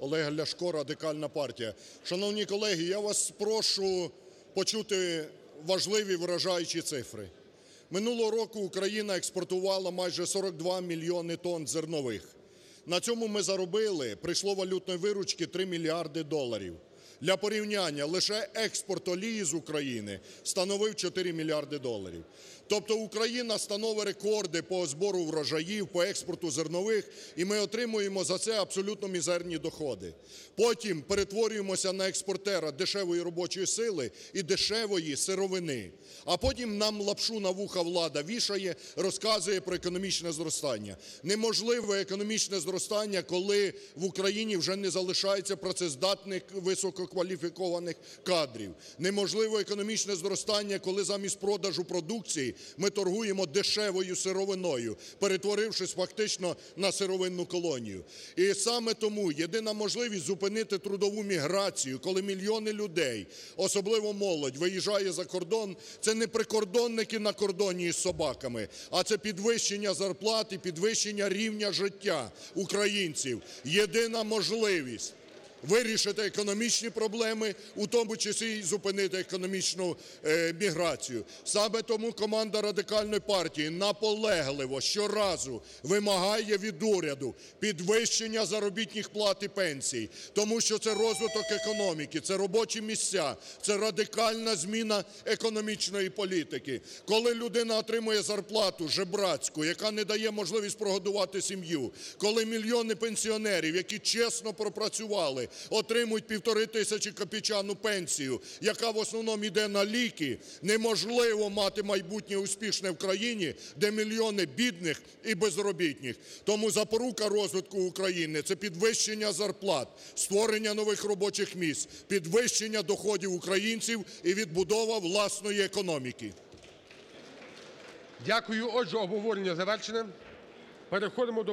Олег Ляшко, Радикальна партія. Шановні колеги, я вас прошу почути важливі вражаючі цифри. Минулого року Україна експортувала майже 42 мільйони тонн зернових. На цьому ми заробили, прийшло валютної виручки 3 мільярди доларів. Для порівняння, лише експорт олії з України становив 4 мільярди доларів. Тобто Україна становить рекорди по збору врожаїв, по експорту зернових, і ми отримуємо за це абсолютно мізерні доходи. Потім перетворюємося на експортера дешевої робочої сили і дешевої сировини. А потім нам лапшу на вуха влада вішає, розказує про економічне зростання. Неможливе економічне зростання, коли в Україні вже не залишається працездатних висококваліфікованих кадрів. Неможливе економічне зростання, коли замість продажу продукції ми торгуємо дешевою сировиною, перетворившись фактично на сировинну колонію. І саме тому єдина можливість зупинити трудову міграцію, коли мільйони людей, особливо молодь, виїжджає за кордон, це не прикордонники на кордоні із собаками, а це підвищення зарплат і підвищення рівня життя українців. Єдина можливість вирішити економічні проблеми, у тому числі і зупинити економічну е, міграцію. Саме тому команда Радикальної партії наполегливо щоразу вимагає від уряду підвищення заробітних плат і пенсій, тому що це розвиток економіки, це робочі місця, це радикальна зміна економічної політики. Коли людина отримує зарплату жебрацьку, яка не дає можливість прогодувати сім'ю, коли мільйони пенсіонерів, які чесно пропрацювали, отримують півтори тисячі копійчану пенсію, яка в основному йде на ліки, неможливо мати майбутнє успішне в країні, де мільйони бідних і безробітних. Тому запорука розвитку України – це підвищення зарплат, створення нових робочих місць, підвищення доходів українців і відбудова власної економіки. Дякую. Отже, обговорення завершене. Переходимо до